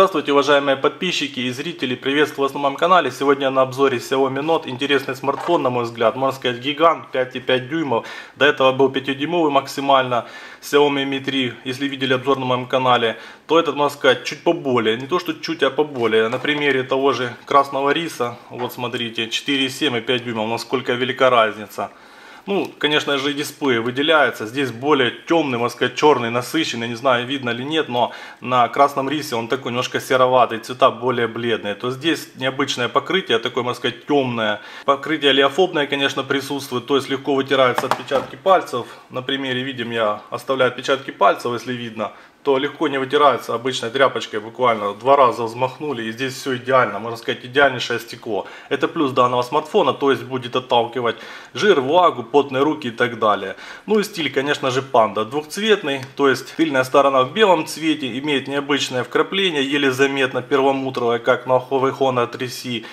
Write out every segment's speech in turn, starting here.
Здравствуйте, уважаемые подписчики и зрители, приветствую вас на моем канале. Сегодня на обзоре Xiaomi Note. Интересный смартфон, на мой взгляд, можно сказать, гигант, 5,5 дюймов. До этого был 5-дюймовый максимально, Xiaomi Mi 3, если видели обзор на моем канале, то этот, можно сказать, чуть поболее. Не то, что чуть, а поболее. На примере того же красного риса, вот смотрите, 4,7 и 5 дюймов, насколько велика разница. Ну, конечно же, дисплей выделяется. Здесь более темный, можно сказать, черный, насыщенный. Не знаю, видно ли нет, но на красном рисе он такой немножко сероватый, цвета более бледные. То здесь необычное покрытие, такое, можно сказать, темное. Покрытие леофобное, конечно, присутствует. То есть легко вытираются отпечатки пальцев. На примере видим, я оставляю отпечатки пальцев, если видно то легко не вытирается обычной тряпочкой, буквально два раза взмахнули, и здесь все идеально, можно сказать, идеальнейшее стекло. Это плюс данного смартфона, то есть будет отталкивать жир, влагу, потные руки и так далее. Ну и стиль, конечно же, панда, двухцветный, то есть тыльная сторона в белом цвете, имеет необычное вкрапление, еле заметно перламутровое, как на Huawei Honor 3C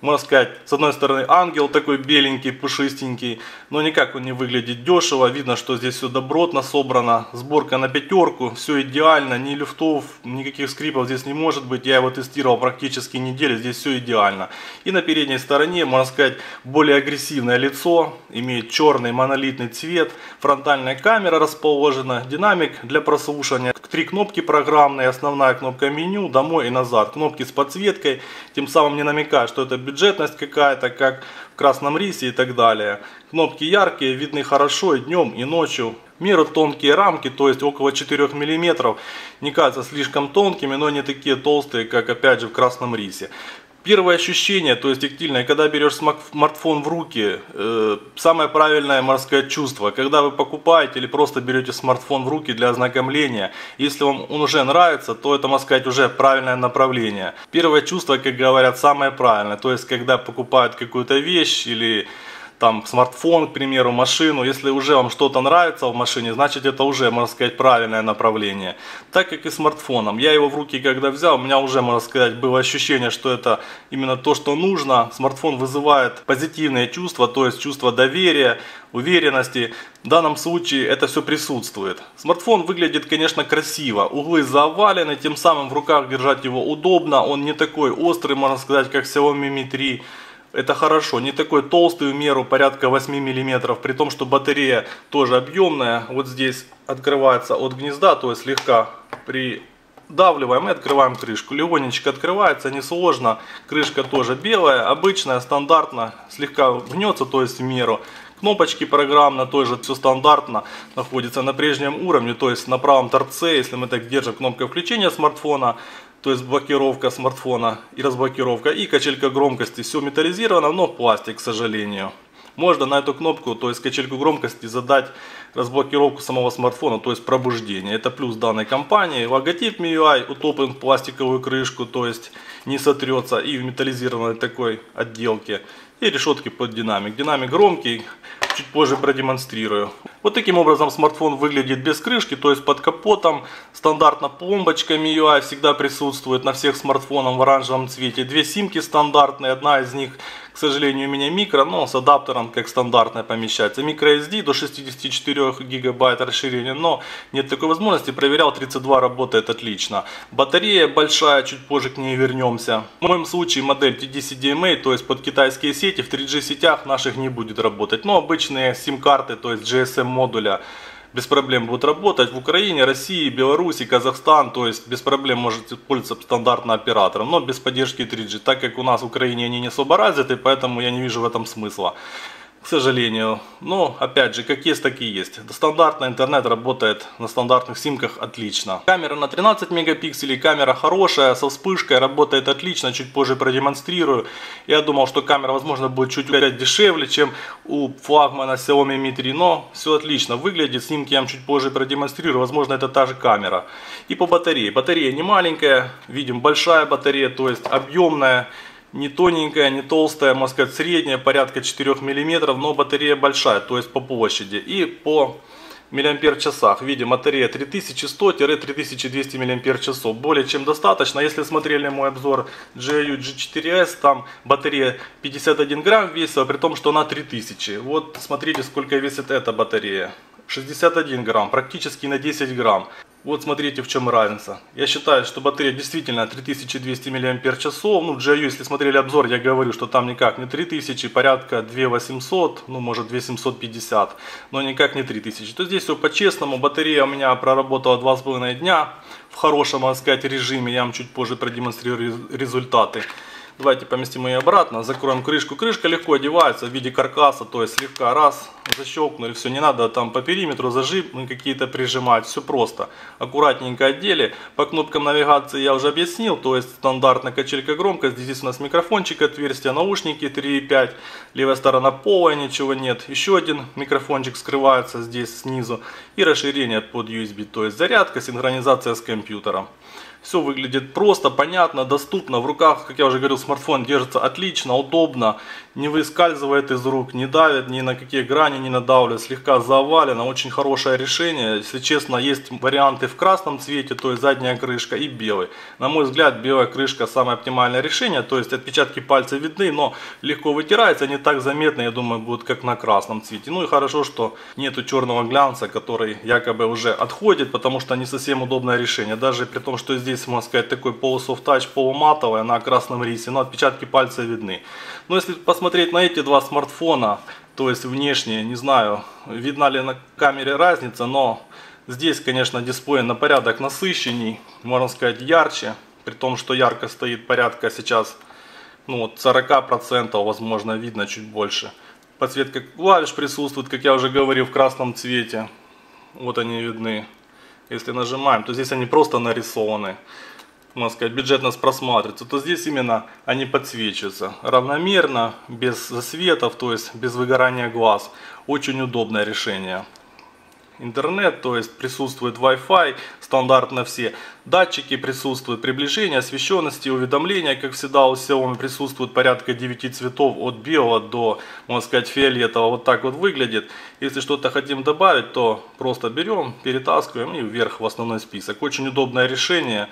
можно сказать, с одной стороны ангел такой беленький, пушистенький, но никак он не выглядит дешево, видно, что здесь все добротно собрано, сборка на пятерку, все идеально, ни люфтов, никаких скрипов здесь не может быть, я его тестировал практически неделю, здесь все идеально. И на передней стороне, можно сказать, более агрессивное лицо, имеет черный монолитный цвет, фронтальная камера расположена, динамик для прослушивания, три кнопки программные, основная кнопка меню, домой и назад, кнопки с подсветкой, тем самым не намекая, что это бюджетность какая-то, как в красном рисе и так далее. Кнопки яркие, видны хорошо и днем, и ночью. Меру тонкие рамки, то есть около 4 мм, не кажется слишком тонкими, но не такие толстые, как опять же в красном рисе. Первое ощущение, то есть тактильное, когда берешь смартфон в руки, э, самое правильное морское чувство, когда вы покупаете или просто берете смартфон в руки для ознакомления, если вам он уже нравится, то это, можно сказать, уже правильное направление. Первое чувство, как говорят, самое правильное, то есть когда покупают какую-то вещь или там смартфон, к примеру, машину, если уже вам что-то нравится в машине, значит это уже, можно сказать, правильное направление. Так как и смартфоном. Я его в руки когда взял, у меня уже, можно сказать, было ощущение, что это именно то, что нужно. Смартфон вызывает позитивные чувства, то есть чувство доверия, уверенности. В данном случае это все присутствует. Смартфон выглядит, конечно, красиво. Углы завалены, тем самым в руках держать его удобно. Он не такой острый, можно сказать, как Xiaomi Mi 3 это хорошо, не такой толстый в меру, порядка 8 мм, при том, что батарея тоже объемная. Вот здесь открывается от гнезда, то есть слегка придавливаем и открываем крышку. Легонечко открывается, несложно. Крышка тоже белая, обычная, стандартно, слегка гнется, то есть в меру. Кнопочки программно тоже все стандартно находится на прежнем уровне, то есть на правом торце, если мы так держим кнопкой включения смартфона, то есть блокировка смартфона и разблокировка, и качелька громкости. Все металлизировано, но пластик, к сожалению. Можно на эту кнопку, то есть качельку громкости, задать разблокировку самого смартфона, то есть пробуждение. Это плюс данной компании. Логотип MIUI утоплен в пластиковую крышку, то есть не сотрется и в металлизированной такой отделке. И решетки под динамик. Динамик громкий, чуть позже продемонстрирую. Вот таким образом смартфон выглядит без крышки, то есть под капотом. Стандартно пломбочка MIUI всегда присутствует на всех смартфонах в оранжевом цвете. Две симки стандартные, одна из них, к сожалению, у меня микро, но с адаптером как стандартная помещается. MicroSD до 64 гигабайт расширения, но нет такой возможности. Проверял, 32 работает отлично. Батарея большая, чуть позже к ней вернемся. В моем случае модель TD-CDMA, то есть под китайские сети, в 3G сетях наших не будет работать. Но обычные сим-карты, то есть GSM модуля без проблем будут работать. В Украине, России, Беларуси, Казахстан, то есть без проблем можете пользоваться стандартным оператором, но без поддержки 3G, так как у нас в Украине они не особо развиты, поэтому я не вижу в этом смысла к сожалению. Но, опять же, как есть, так и есть. Стандартный интернет работает на стандартных симках отлично. Камера на 13 мегапикселей, камера хорошая, со вспышкой, работает отлично, чуть позже продемонстрирую. Я думал, что камера, возможно, будет чуть дешевле, чем у флагмана Xiaomi Mi 3, но все отлично выглядит. Снимки я вам чуть позже продемонстрирую, возможно, это та же камера. И по батарее. Батарея не маленькая, видим, большая батарея, то есть объемная не тоненькая, не толстая, можно сказать, средняя, порядка 4 мм, но батарея большая, то есть по площади. И по миллиампер часах. Видим, батарея 3100-3200 миллиампер часов. Более чем достаточно. Если смотрели мой обзор GIU G4S, там батарея 51 грамм весила, при том, что она 3000. Вот смотрите, сколько весит эта батарея. 61 грамм, практически на 10 грамм. Вот смотрите, в чем разница. Я считаю, что батарея действительно 3200 мАч. Ну, GIU, если смотрели обзор, я говорю, что там никак не 3000, порядка 2800, ну, может 2750, но никак не 3000. То здесь все по-честному. Батарея у меня проработала 2,5 дня в хорошем, можно сказать, режиме. Я вам чуть позже продемонстрирую результаты. Давайте поместим ее обратно, закроем крышку. Крышка легко одевается в виде каркаса, то есть слегка раз, защелкнули, все, не надо там по периметру зажимы какие-то прижимать, все просто. Аккуратненько одели. По кнопкам навигации я уже объяснил, то есть стандартная качелька громкости. Здесь у нас микрофончик, отверстие, наушники 3.5, левая сторона пола, ничего нет. Еще один микрофончик скрывается здесь снизу и расширение под USB, то есть зарядка, синхронизация с компьютером. Все выглядит просто, понятно, доступно. В руках, как я уже говорил, смартфон держится отлично, удобно. Не выскальзывает из рук, не давит ни на какие грани, не надавливает. Слегка завалено. Очень хорошее решение. Если честно, есть варианты в красном цвете, то есть задняя крышка и белый. На мой взгляд, белая крышка самое оптимальное решение. То есть отпечатки пальцев видны, но легко вытирается. Не так заметно, я думаю, будет как на красном цвете. Ну и хорошо, что нету черного глянца, который якобы уже отходит, потому что не совсем удобное решение. Даже при том, что здесь здесь, можно сказать, такой полусофт-тач, полуматовая на красном рисе, но отпечатки пальца видны. Но если посмотреть на эти два смартфона, то есть внешне, не знаю, видна ли на камере разница, но здесь, конечно, дисплей на порядок насыщенней, можно сказать, ярче, при том, что ярко стоит порядка сейчас ну, вот 40%, возможно, видно чуть больше. Подсветка клавиш присутствует, как я уже говорил, в красном цвете. Вот они видны если нажимаем, то здесь они просто нарисованы, можно сказать, бюджетно просматриваются, то здесь именно они подсвечиваются. Равномерно, без засветов, то есть без выгорания глаз. Очень удобное решение интернет, то есть присутствует Wi-Fi, стандартно все. Датчики присутствуют, приближение, освещенности, уведомления, как всегда у Xiaomi присутствует порядка 9 цветов от белого до, можно сказать, фиолетового. Вот так вот выглядит. Если что-то хотим добавить, то просто берем, перетаскиваем и вверх в основной список. Очень удобное решение.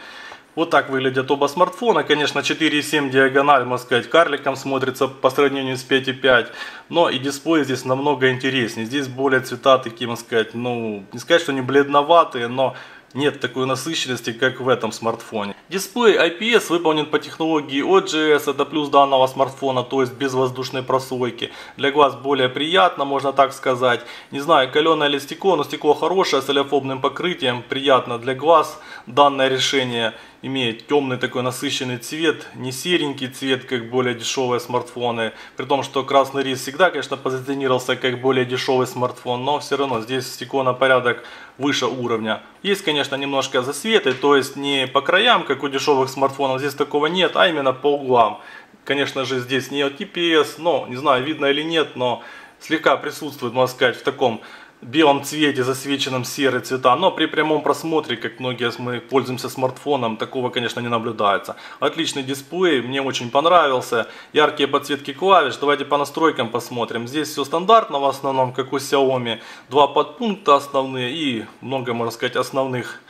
Вот так выглядят оба смартфона. Конечно, 4,7 диагональ, можно сказать, карликом смотрится по сравнению с 5,5. Но и дисплей здесь намного интереснее. Здесь более цвета такие, можно сказать, ну, не сказать, что они бледноватые, но нет такой насыщенности, как в этом смартфоне. Дисплей IPS выполнен по технологии OGS, это плюс данного смартфона, то есть без воздушной прослойки. Для глаз более приятно, можно так сказать. Не знаю, каленое или стекло, но стекло хорошее, с олеофобным покрытием, приятно для глаз данное решение имеет темный такой насыщенный цвет, не серенький цвет, как более дешевые смартфоны. При том, что красный рис всегда, конечно, позиционировался как более дешевый смартфон, но все равно здесь стекло на порядок выше уровня. Есть, конечно, немножко засветы, то есть не по краям, как у дешевых смартфонов, здесь такого нет, а именно по углам. Конечно же, здесь не TPS, но не знаю, видно или нет, но слегка присутствует, можно сказать, в таком белом цвете, засвеченном серые цвета, но при прямом просмотре, как многие мы пользуемся смартфоном, такого, конечно, не наблюдается. Отличный дисплей, мне очень понравился, яркие подсветки клавиш, давайте по настройкам посмотрим. Здесь все стандартно в основном, как у Xiaomi, два подпункта основные и много, можно сказать, основных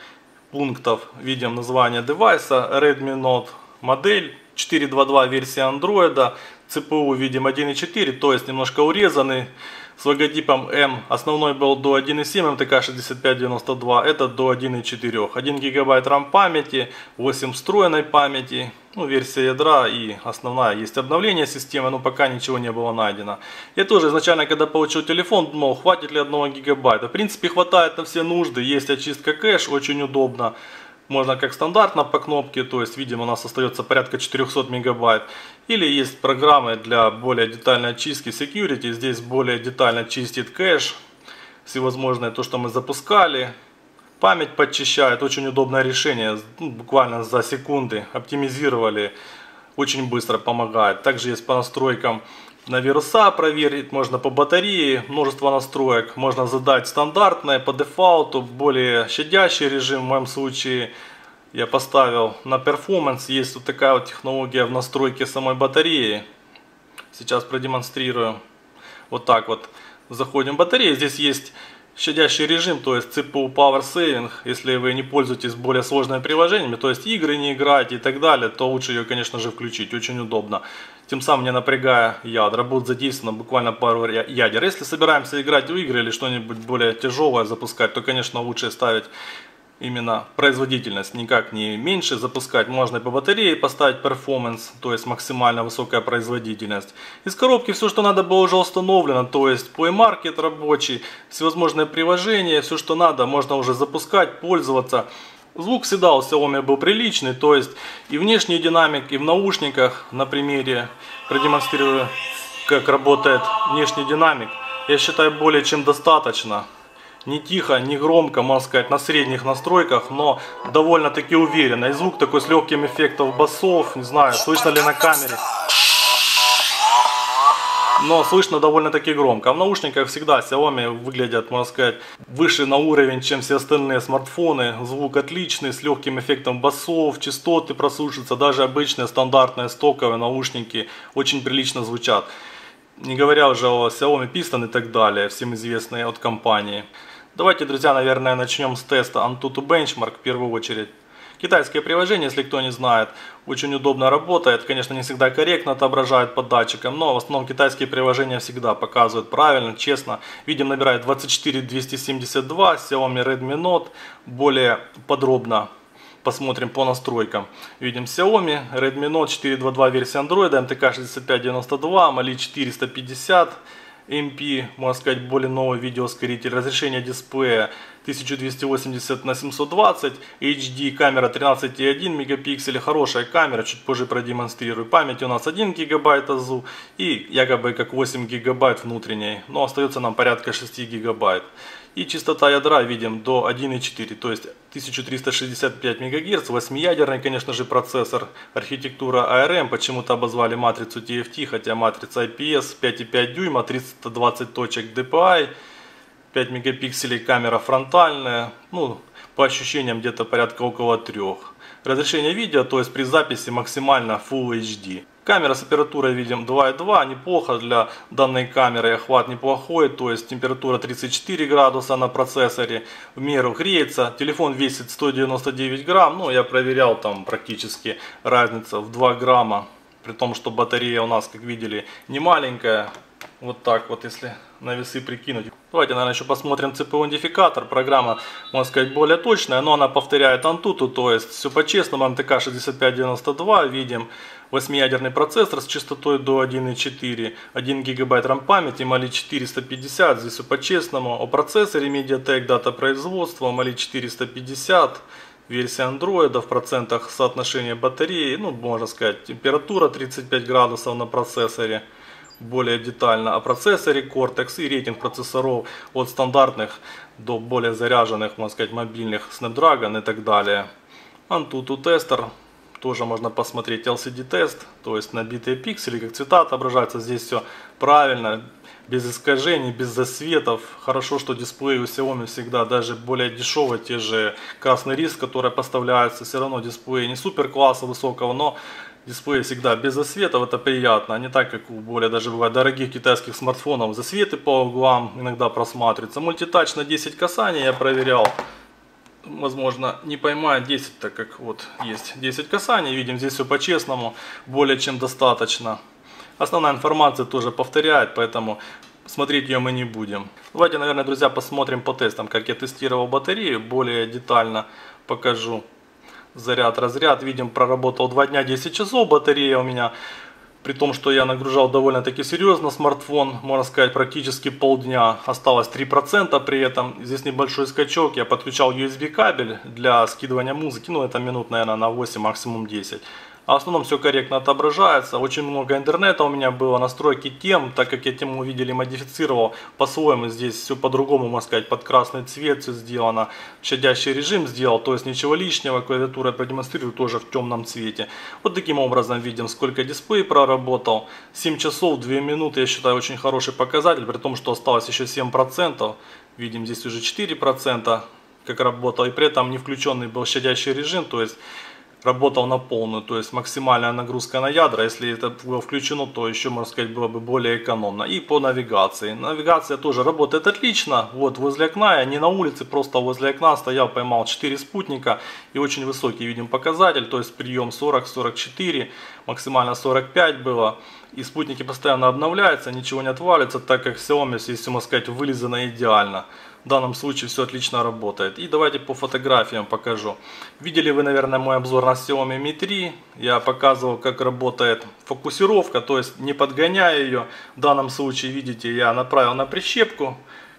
пунктов. Видим название девайса, Redmi Note модель, 4.2.2 версия Android, CPU видим 1.4, то есть немножко урезанный с логотипом M. Основной был до 1.7 МТК 6592, это до 1.4. 1 гигабайт RAM памяти, 8 встроенной памяти, ну, версия ядра и основная. Есть обновление системы, но пока ничего не было найдено. Я тоже изначально, когда получил телефон, думал, хватит ли 1 гигабайта. В принципе, хватает на все нужды, есть очистка кэш, очень удобно можно как стандартно по кнопке, то есть видимо у нас остается порядка 400 мегабайт. Или есть программы для более детальной очистки security, здесь более детально чистит кэш, всевозможное то, что мы запускали. Память подчищает, очень удобное решение, буквально за секунды оптимизировали, очень быстро помогает. Также есть по настройкам на вируса проверить, можно по батарее, множество настроек. Можно задать стандартное по дефолту, более щадящий режим в моем случае. Я поставил на перформанс, есть вот такая вот технология в настройке самой батареи. Сейчас продемонстрирую. Вот так вот заходим в батарею. Здесь есть щадящий режим, то есть CPU Power Saving, если вы не пользуетесь более сложными приложениями, то есть игры не играете и так далее, то лучше ее, конечно же, включить, очень удобно. Тем самым не напрягая ядра, будет задействовано буквально пару ядер. Если собираемся играть в игры или что-нибудь более тяжелое запускать, то, конечно, лучше ставить именно производительность никак не меньше запускать. Можно и по батарее поставить перформанс, то есть максимально высокая производительность. Из коробки все, что надо было уже установлено, то есть Play Market рабочий, всевозможные приложения, все, что надо, можно уже запускать, пользоваться. Звук всегда у Xiaomi был приличный, то есть и внешний динамик, и в наушниках, на примере продемонстрирую, как работает внешний динамик. Я считаю более чем достаточно не тихо, не громко, можно сказать, на средних настройках, но довольно-таки уверенно. И звук такой с легким эффектом басов, не знаю, слышно ли на камере. Но слышно довольно-таки громко. А в наушниках всегда Xiaomi выглядят, можно сказать, выше на уровень, чем все остальные смартфоны. Звук отличный, с легким эффектом басов, частоты прослушиваются. Даже обычные стандартные стоковые наушники очень прилично звучат. Не говоря уже о Xiaomi Piston и так далее, всем известные от компании. Давайте, друзья, наверное, начнем с теста Antutu Benchmark в первую очередь. Китайское приложение, если кто не знает, очень удобно работает. Конечно, не всегда корректно отображает по датчикам, но в основном китайские приложения всегда показывают правильно, честно. Видим, набирает 24272, Xiaomi Redmi Note. Более подробно посмотрим по настройкам. Видим Xiaomi, Redmi Note 422 версия Android, MTK 6592, Mali 450. MP, можно сказать, более новый видеоускоритель, разрешение дисплея 1280 на 720, HD камера 13,1 мегапикселя, хорошая камера, чуть позже продемонстрирую. Память у нас 1 гигабайт АЗУ и якобы как 8 гигабайт внутренней, но остается нам порядка 6 гигабайт. И частота ядра видим до 1,4, то есть 1365 МГц, 8-ядерный, конечно же, процессор, архитектура ARM, почему-то обозвали матрицу TFT, хотя матрица IPS, 5,5 дюйма, 320 точек DPI, 5 мегапикселей камера фронтальная, ну, по ощущениям где-то порядка около 3. Разрешение видео, то есть при записи максимально Full HD. Камера с температурой видим 2,2, неплохо для данной камеры, охват неплохой, то есть температура 34 градуса на процессоре, в меру греется, телефон весит 199 грамм, ну я проверял там практически разница в 2 грамма, при том, что батарея у нас, как видели, не маленькая, вот так вот, если на весы прикинуть. Давайте, наверное, еще посмотрим CPU-идентификатор. Программа, можно сказать, более точная, но она повторяет Antutu, то есть все по-честному. MTK 6592, видим 8-ядерный процессор с частотой до 1.4, 1 ГБ RAM памяти, Mali 450, здесь все по-честному. О процессоре MediaTek, дата производства, Mali 450, версия Android в процентах соотношения батареи, ну, можно сказать, температура 35 градусов на процессоре более детально о процессоре Cortex и рейтинг процессоров от стандартных до более заряженных, можно сказать, мобильных Snapdragon и так далее. Antutu тестер, тоже можно посмотреть LCD тест, то есть набитые пиксели, как цвета отображаются, здесь все правильно, без искажений, без засветов. Хорошо, что дисплей у Xiaomi всегда даже более дешевый, те же красный риск, который поставляется, все равно дисплей не супер класса высокого, но дисплей всегда без засветов, это приятно, а не так, как у более даже бывает дорогих китайских смартфонов. Засветы по углам иногда просматриваются. Мультитач на 10 касаний я проверял. Возможно, не поймает 10, так как вот есть 10 касаний. Видим, здесь все по-честному, более чем достаточно. Основная информация тоже повторяет, поэтому смотреть ее мы не будем. Давайте, наверное, друзья, посмотрим по тестам, как я тестировал батарею, более детально покажу заряд-разряд. Видим, проработал 2 дня 10 часов батарея у меня. При том, что я нагружал довольно-таки серьезно смартфон, можно сказать, практически полдня. Осталось 3% при этом. Здесь небольшой скачок. Я подключал USB кабель для скидывания музыки. Ну, это минут, наверное, на 8, максимум 10. А в основном все корректно отображается. Очень много интернета у меня было, настройки тем, так как я тему видели модифицировал по-своему. Здесь все по-другому, можно сказать, под красный цвет все сделано. Щадящий режим сделал, то есть ничего лишнего. Клавиатура продемонстрирую тоже в темном цвете. Вот таким образом видим, сколько дисплей проработал. 7 часов 2 минуты, я считаю, очень хороший показатель, при том, что осталось еще 7%. Видим здесь уже 4%, как работал. И при этом не включенный был щадящий режим, то есть работал на полную, то есть максимальная нагрузка на ядра, если это было включено, то еще, можно сказать, было бы более экономно. И по навигации. Навигация тоже работает отлично, вот возле окна, я не на улице, просто возле окна стоял, поймал 4 спутника и очень высокий видим показатель, то есть прием 40-44, максимально 45 было. И спутники постоянно обновляются, ничего не отвалится, так как Xiaomi, если можно сказать, вылизано идеально. В данном случае все отлично работает. И давайте по фотографиям покажу. Видели вы, наверное, мой обзор на Xiaomi Mi 3. Я показывал, как работает фокусировка, то есть не подгоняя ее. В данном случае, видите, я направил на прищепку,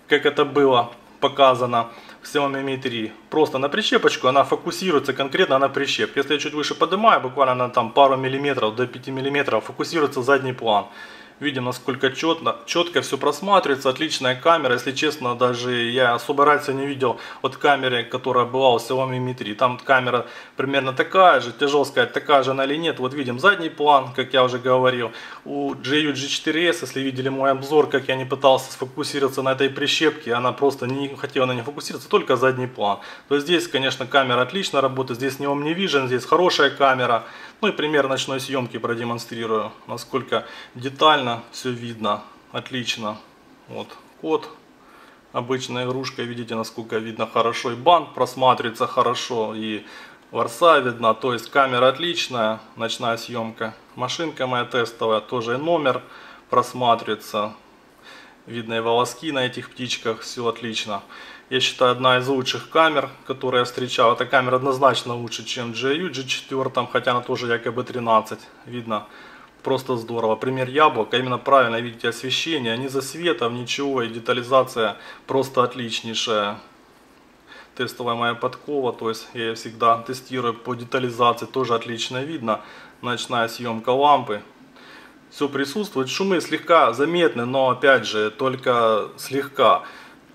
как это было показано в Xiaomi Mi 3. Просто на прищепочку, она фокусируется конкретно на прищепке. Если я чуть выше поднимаю, буквально на там пару миллиметров до 5 миллиметров, фокусируется задний план. Видим, насколько четко, четко все просматривается, отличная камера. Если честно, даже я особо разницы не видел от камеры, которая была у Xiaomi Mi 3. Там камера примерно такая же, тяжело сказать, такая же она или нет. Вот видим задний план, как я уже говорил. У GU G4S, если видели мой обзор, как я не пытался сфокусироваться на этой прищепке, она просто не хотела на ней фокусироваться, только задний план. То есть здесь, конечно, камера отлично работает, здесь не Omnivision, здесь хорошая камера. Ну и пример ночной съемки продемонстрирую, насколько детально все видно, отлично. Вот код, обычная игрушка, видите, насколько видно хорошо. И банк просматривается хорошо, и ворса видна, то есть камера отличная, ночная съемка. Машинка моя тестовая, тоже и номер просматривается. Видно и волоски на этих птичках, все отлично я считаю, одна из лучших камер, которые я встречал. Эта камера однозначно лучше, чем GU G4, хотя она тоже якобы 13. Видно, просто здорово. Пример яблока, именно правильно видите освещение, ни за светом, ничего, и детализация просто отличнейшая. Тестовая моя подкова, то есть я всегда тестирую по детализации, тоже отлично видно. Ночная съемка лампы, все присутствует. Шумы слегка заметны, но опять же, только слегка.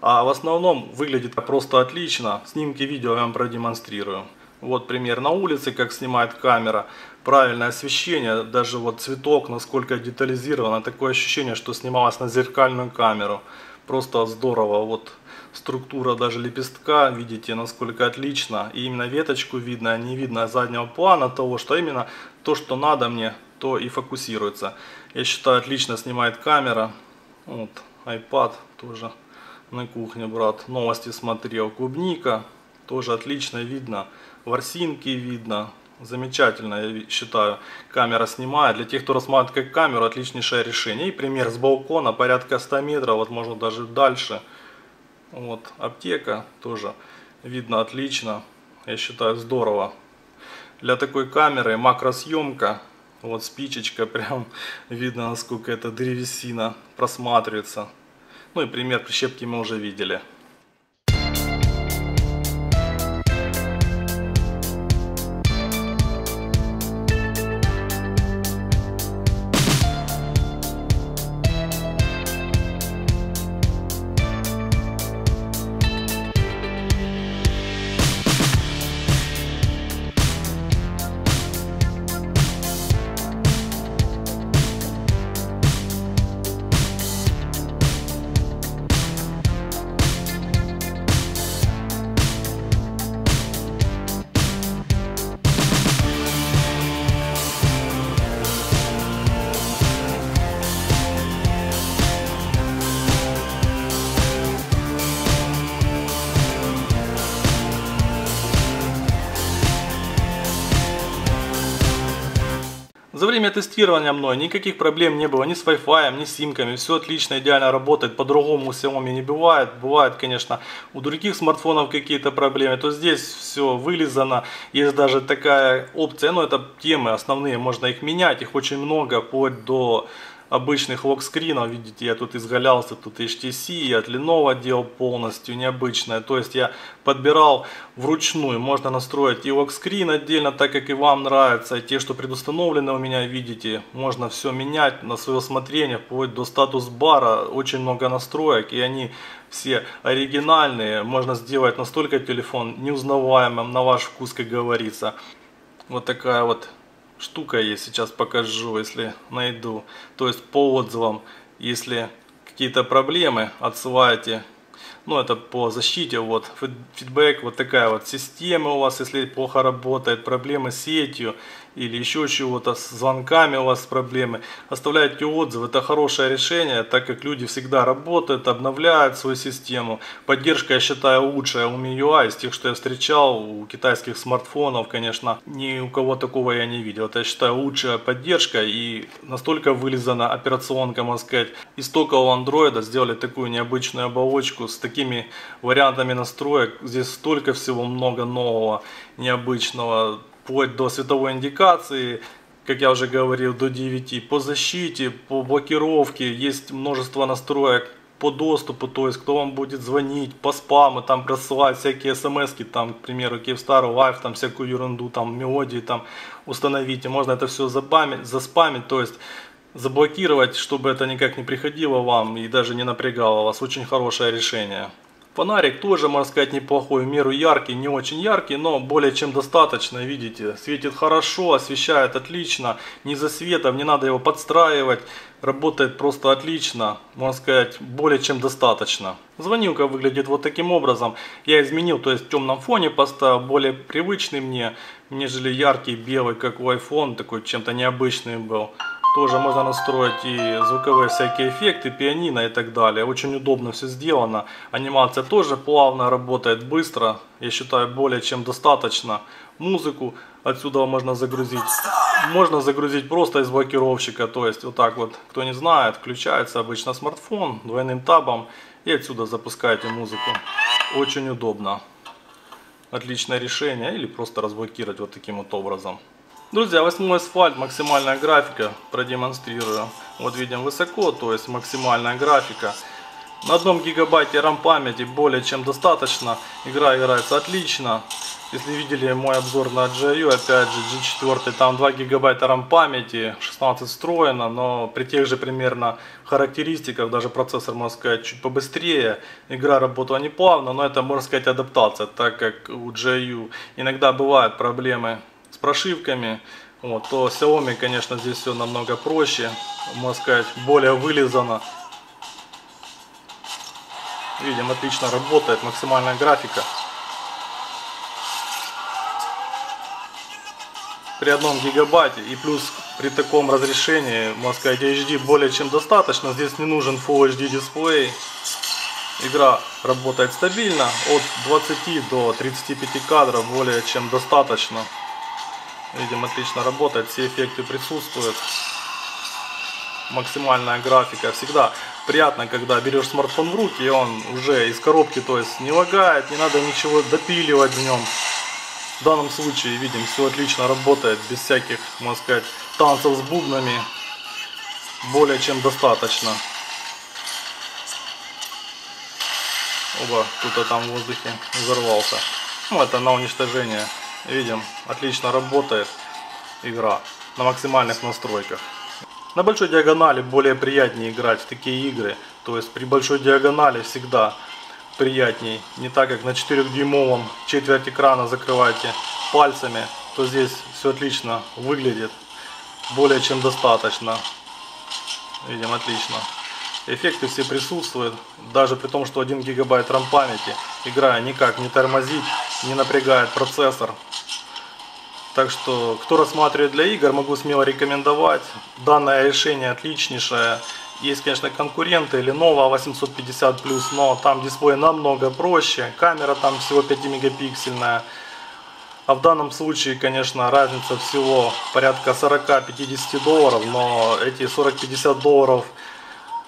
А в основном выглядит просто отлично. Снимки видео я вам продемонстрирую. Вот пример на улице, как снимает камера. Правильное освещение, даже вот цветок, насколько детализировано. Такое ощущение, что снималось на зеркальную камеру. Просто здорово. Вот структура даже лепестка, видите, насколько отлично. И именно веточку видно, не видно заднего плана того, что именно то, что надо мне, то и фокусируется. Я считаю, отлично снимает камера. Вот, iPad тоже на кухне, брат. Новости смотрел. Клубника. Тоже отлично видно. Ворсинки видно. Замечательно, я считаю, камера снимает. Для тех, кто рассматривает как камеру, отличнейшее решение. И пример с балкона, порядка 100 метров, возможно даже дальше. Вот, аптека тоже видно отлично. Я считаю, здорово. Для такой камеры макросъемка. Вот спичечка, прям видно, насколько эта древесина просматривается. Ну и пример прищепки мы уже видели. Время тестирования мной никаких проблем не было ни с Wi-Fi, ни с симками. Все отлично, идеально работает. По-другому Xiaomi не бывает. Бывает, конечно, у других смартфонов какие-то проблемы. То здесь все вылизано. Есть даже такая опция, но это темы основные, можно их менять. Их очень много, вплоть до обычных локскринов, видите, я тут изгалялся, тут HTC, я от Lenovo делал полностью необычное, то есть я подбирал вручную, можно настроить и локскрин отдельно, так как и вам нравится, и те, что предустановлены у меня, видите, можно все менять на свое усмотрение, вплоть до статус бара, очень много настроек, и они все оригинальные, можно сделать настолько телефон неузнаваемым на ваш вкус, как говорится. Вот такая вот штука есть, сейчас покажу, если найду. То есть по отзывам, если какие-то проблемы, отсылайте. Ну, это по защите, вот, фидбэк, вот такая вот система у вас, если плохо работает, проблемы с сетью, или еще чего-то, с звонками у вас проблемы, оставляйте отзыв, это хорошее решение, так как люди всегда работают, обновляют свою систему. Поддержка, я считаю, лучшая у MIUI из тех, что я встречал, у китайских смартфонов, конечно, ни у кого такого я не видел. Это, я считаю, лучшая поддержка и настолько вылизана операционка, можно сказать, из андроида сделали такую необычную оболочку с таким такими вариантами настроек. Здесь столько всего много нового, необычного, вплоть до световой индикации, как я уже говорил, до 9, по защите, по блокировке, есть множество настроек по доступу, то есть кто вам будет звонить, по спаму, там присылать всякие смс там, к примеру, Киевстар, Live, там всякую ерунду, там мелодии там установите, можно это все забамить, заспамить, то есть заблокировать, чтобы это никак не приходило вам и даже не напрягало вас. Очень хорошее решение. Фонарик тоже, можно сказать, неплохой, в меру яркий, не очень яркий, но более чем достаточно, видите. Светит хорошо, освещает отлично, не за светом, не надо его подстраивать. Работает просто отлично, можно сказать, более чем достаточно. Звонилка выглядит вот таким образом. Я изменил, то есть в темном фоне поставил, более привычный мне, нежели яркий белый, как у iPhone, такой чем-то необычный был. Тоже можно настроить и звуковые всякие эффекты, пианино и так далее. Очень удобно все сделано. Анимация тоже плавно работает, быстро. Я считаю, более чем достаточно. Музыку отсюда можно загрузить. Можно загрузить просто из блокировщика. То есть вот так вот, кто не знает, включается обычно смартфон двойным табом. И отсюда запускаете музыку. Очень удобно. Отличное решение. Или просто разблокировать вот таким вот образом. Друзья, восьмой асфальт, максимальная графика, продемонстрирую. Вот видим высоко, то есть максимальная графика. На одном гигабайте RAM памяти более чем достаточно. Игра играется отлично. Если видели мой обзор на GIU, опять же G4, там 2 гигабайта RAM памяти, 16 встроено, но при тех же примерно характеристиках, даже процессор, можно сказать, чуть побыстрее. Игра работала не плавно, но это, можно сказать, адаптация, так как у GIU иногда бывают проблемы прошивками, вот, то Xiaomi, конечно, здесь все намного проще, можно сказать, более вылизано. Видим, отлично работает, максимальная графика. При одном гигабайте и плюс при таком разрешении, можно сказать, HD более чем достаточно. Здесь не нужен Full HD дисплей. Игра работает стабильно, от 20 до 35 кадров более чем достаточно. Видим, отлично работает, все эффекты присутствуют. Максимальная графика. Всегда приятно, когда берешь смартфон в руки, и он уже из коробки, то есть не лагает, не надо ничего допиливать в нем. В данном случае, видим, все отлично работает, без всяких, можно сказать, танцев с бубнами. Более чем достаточно. Оба, кто-то там в воздухе взорвался. Ну, это на уничтожение. Видим, отлично работает игра на максимальных настройках. На большой диагонали более приятнее играть в такие игры. То есть при большой диагонали всегда приятней. Не так как на 4-дюймовом четверть экрана закрываете пальцами, то здесь все отлично выглядит. Более чем достаточно. Видим, отлично. Эффекты все присутствуют, даже при том, что 1 гигабайт RAM памяти. Игра никак не тормозит, не напрягает процессор. Так что, кто рассматривает для игр, могу смело рекомендовать. Данное решение отличнейшее. Есть, конечно, конкуренты, Lenovo 850+, но там дисплей намного проще. Камера там всего 5 мегапиксельная. А в данном случае, конечно, разница всего порядка 40-50 долларов, но эти 40-50 долларов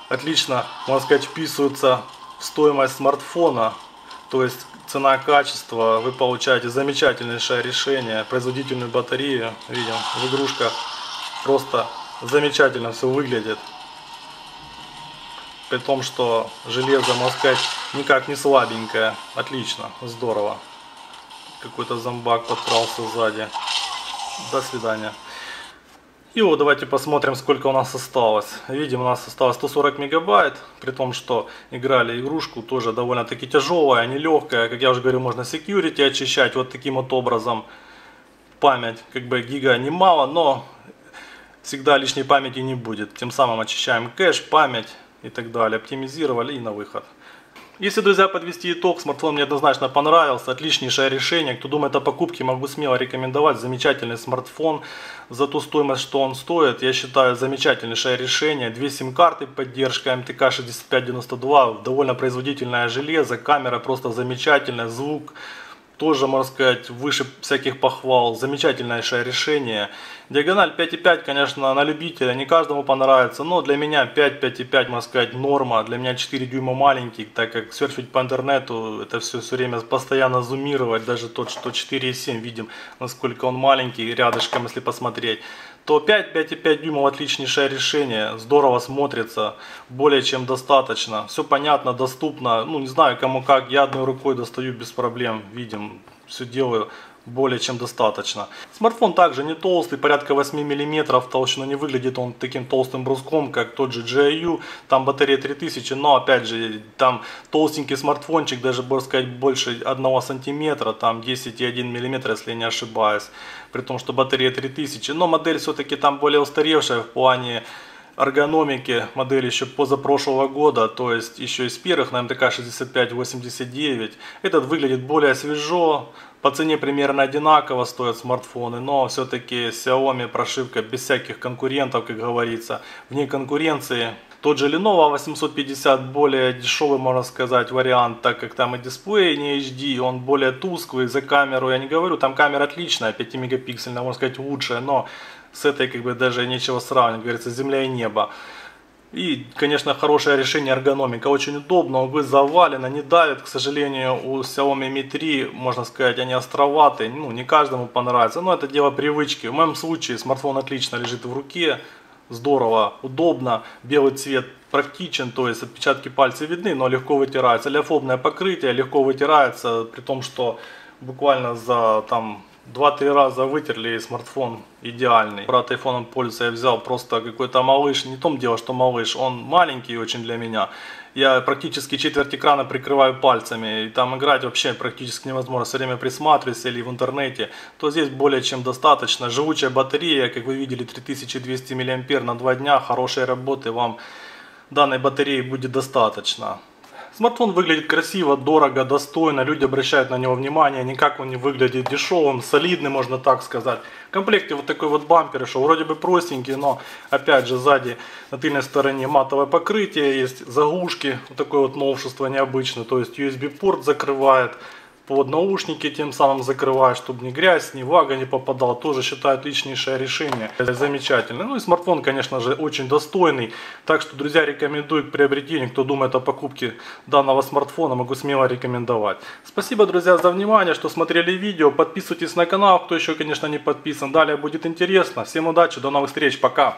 отлично, можно сказать, вписываются в стоимость смартфона. То есть цена-качество, вы получаете замечательнейшее решение, производительную батарею, видим, в игрушках просто замечательно все выглядит. При том, что железо, можно сказать, никак не слабенькое, отлично, здорово. Какой-то зомбак подкрался сзади. До свидания. И вот давайте посмотрим, сколько у нас осталось. Видим, у нас осталось 140 мегабайт, при том, что играли игрушку тоже довольно-таки тяжелая, нелегкая. Как я уже говорил, можно security очищать вот таким вот образом. Память, как бы гига немало, но всегда лишней памяти не будет. Тем самым очищаем кэш, память и так далее. Оптимизировали и на выход. Если, друзья, подвести итог, смартфон мне однозначно понравился, отличнейшее решение. Кто думает о покупке, могу смело рекомендовать. Замечательный смартфон за ту стоимость, что он стоит. Я считаю, замечательнейшее решение. Две сим-карты, поддержка МТК 6592, довольно производительное железо, камера просто замечательная, звук тоже, можно сказать, выше всяких похвал. Замечательнейшее решение. Диагональ 5.5, конечно, на любителя, не каждому понравится, но для меня 5, 5.5, можно сказать, норма. Для меня 4 дюйма маленький, так как серфить по интернету, это все все время постоянно зумировать, даже тот, что 4.7 видим, насколько он маленький, рядышком, если посмотреть. То 5, 5,5 дюймов отличнейшее решение, здорово смотрится, более чем достаточно, все понятно, доступно, ну не знаю кому как, я одной рукой достаю без проблем, видим, все делаю более чем достаточно. Смартфон также не толстый, порядка 8 мм толщина, не выглядит он таким толстым бруском, как тот же GIU, там батарея 3000, но опять же, там толстенький смартфончик, даже, можно сказать, больше 1 сантиметра, там 10,1 мм, если я не ошибаюсь, при том, что батарея 3000, но модель все-таки там более устаревшая в плане эргономики модель еще позапрошлого года, то есть еще из первых на МТК 6589. Этот выглядит более свежо, по цене примерно одинаково стоят смартфоны, но все-таки Xiaomi прошивка без всяких конкурентов, как говорится, вне конкуренции. Тот же Lenovo 850 более дешевый, можно сказать, вариант, так как там и дисплей не HD, он более тусклый, за камеру я не говорю, там камера отличная, 5 мегапиксельная, можно сказать, лучшая, но с этой как бы даже нечего сравнивать, говорится, земля и небо. И, конечно, хорошее решение эргономика, очень удобно, вы завалено, не давит, к сожалению, у Xiaomi Mi 3, можно сказать, они островатые, ну, не каждому понравится, но это дело привычки. В моем случае смартфон отлично лежит в руке, здорово, удобно, белый цвет практичен, то есть отпечатки пальцев видны, но легко вытирается. Леофобное покрытие легко вытирается, при том, что буквально за там 2-3 раза вытерли и смартфон идеальный. Брат айфоном пользуется, я взял просто какой-то малыш, не в том дело, что малыш, он маленький очень для меня. Я практически четверть экрана прикрываю пальцами, и там играть вообще практически невозможно, все время присматриваюсь или в интернете, то здесь более чем достаточно. Живучая батарея, как вы видели, 3200 мАh на 2 дня, хорошей работы вам данной батареи будет достаточно. Смартфон выглядит красиво, дорого, достойно, люди обращают на него внимание, никак он не выглядит дешевым, солидный, можно так сказать. В комплекте вот такой вот бампер, что вроде бы простенький, но опять же сзади на тыльной стороне матовое покрытие, есть заглушки, вот такое вот новшество необычное, то есть USB порт закрывает, под наушники тем самым закрывать, чтобы ни грязь, ни влага не попадала. Тоже считаю отличнейшее решение. Замечательно. Ну и смартфон, конечно же, очень достойный. Так что, друзья, рекомендую к приобретению. Кто думает о покупке данного смартфона, могу смело рекомендовать. Спасибо, друзья, за внимание, что смотрели видео. Подписывайтесь на канал, кто еще, конечно, не подписан. Далее будет интересно. Всем удачи, до новых встреч, пока.